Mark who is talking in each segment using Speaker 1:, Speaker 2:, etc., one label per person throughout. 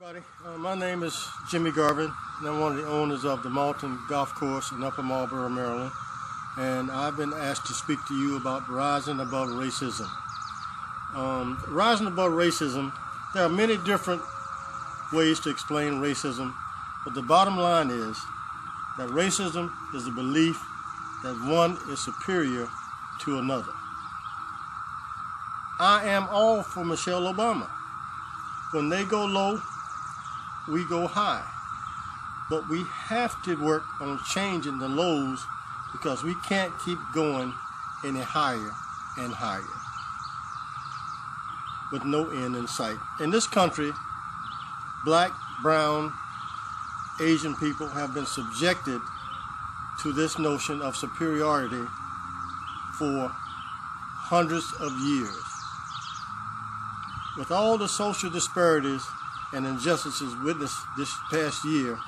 Speaker 1: everybody. Uh, my name is Jimmy Garvin, and I'm one of the owners of the Marlton Golf Course in Upper Marlboro, Maryland. And I've been asked to speak to you about rising above racism. Um, rising above racism, there are many different ways to explain racism, but the bottom line is that racism is the belief that one is superior to another. I am all for Michelle Obama. When they go low, we go high. But we have to work on changing the lows because we can't keep going any higher and higher with no end in sight. In this country, black, brown, Asian people have been subjected to this notion of superiority for hundreds of years. With all the social disparities and injustices witnessed this past year,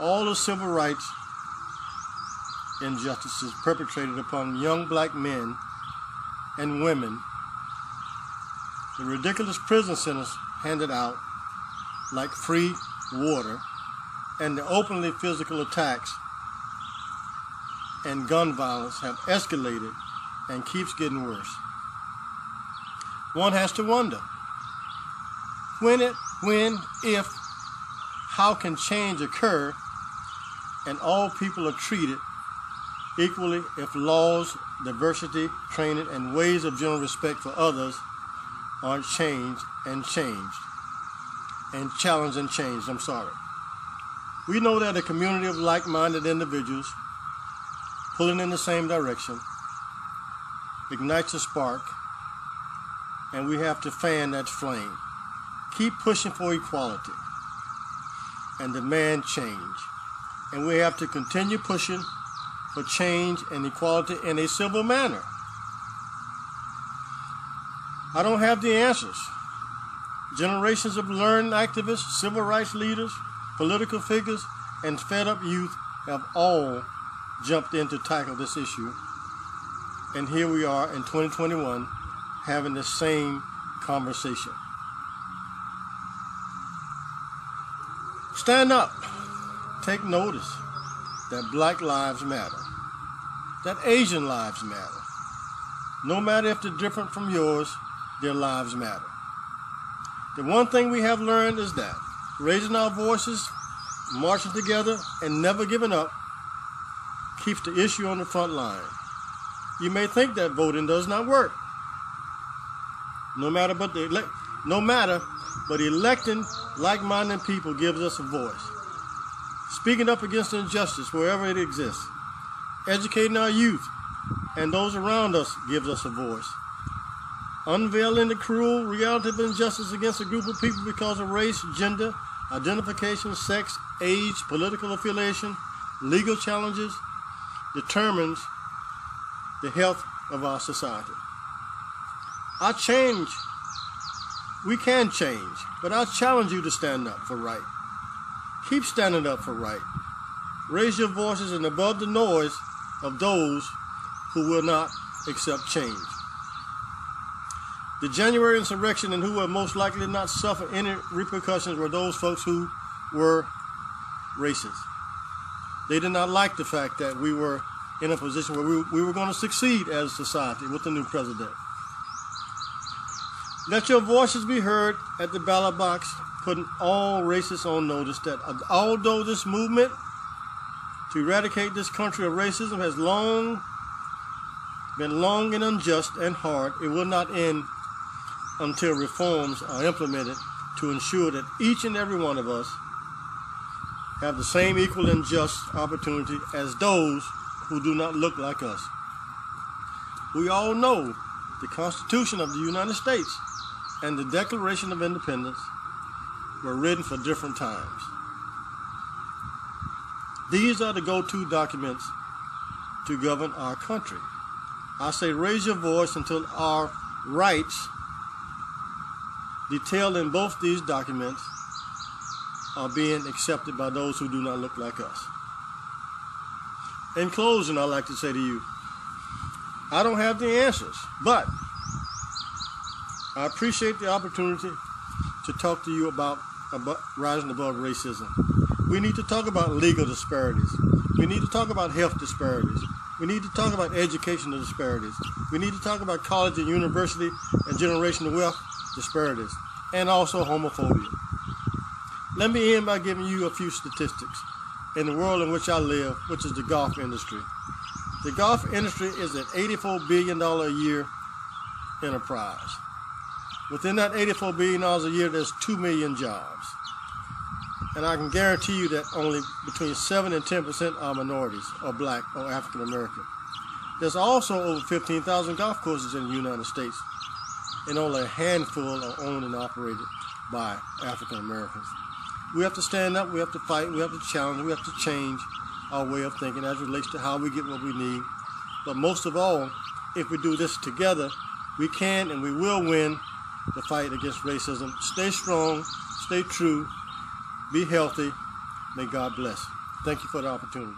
Speaker 1: all the civil rights injustices perpetrated upon young black men and women, the ridiculous prison sentence handed out like free water, and the openly physical attacks and gun violence have escalated and keeps getting worse. One has to wonder when it when, if, how can change occur and all people are treated equally if laws, diversity, training, and ways of general respect for others aren't changed and changed and challenged and changed. I'm sorry. We know that a community of like minded individuals pulling in the same direction ignites a spark, and we have to fan that flame keep pushing for equality and demand change. And we have to continue pushing for change and equality in a civil manner. I don't have the answers. Generations of learned activists, civil rights leaders, political figures, and fed up youth have all jumped in to tackle this issue. And here we are in 2021 having the same conversation. Stand up. Take notice that black lives matter, that Asian lives matter. No matter if they're different from yours, their lives matter. The one thing we have learned is that raising our voices, marching together, and never giving up keeps the issue on the front line. You may think that voting does not work. No matter but the no matter but electing like-minded people gives us a voice. Speaking up against injustice wherever it exists. Educating our youth and those around us gives us a voice. Unveiling the cruel reality of injustice against a group of people because of race, gender, identification, sex, age, political affiliation, legal challenges determines the health of our society. Our change we can change, but I challenge you to stand up for right. Keep standing up for right. Raise your voices and above the noise of those who will not accept change. The January insurrection and who will most likely not suffer any repercussions were those folks who were racist. They did not like the fact that we were in a position where we, we were going to succeed as a society with the new president. Let your voices be heard at the ballot box, putting all racists on notice that although this movement to eradicate this country of racism has long been long and unjust and hard, it will not end until reforms are implemented to ensure that each and every one of us have the same equal and just opportunity as those who do not look like us. We all know the Constitution of the United States and the Declaration of Independence were written for different times. These are the go-to documents to govern our country. I say raise your voice until our rights detailed in both these documents are being accepted by those who do not look like us. In closing, I'd like to say to you, I don't have the answers, but I appreciate the opportunity to talk to you about above, rising above racism. We need to talk about legal disparities. We need to talk about health disparities. We need to talk about educational disparities. We need to talk about college and university and generational wealth disparities, and also homophobia. Let me end by giving you a few statistics in the world in which I live, which is the golf industry. The golf industry is an $84 billion a year enterprise. Within that $84 billion a year, there's 2 million jobs. And I can guarantee you that only between 7 and 10% are minorities, or black, or African American. There's also over 15,000 golf courses in the United States, and only a handful are owned and operated by African Americans. We have to stand up, we have to fight, we have to challenge, we have to change our way of thinking as relates to how we get what we need. But most of all, if we do this together, we can and we will win the fight against racism. Stay strong, stay true, be healthy. May God bless. Thank you for the opportunity.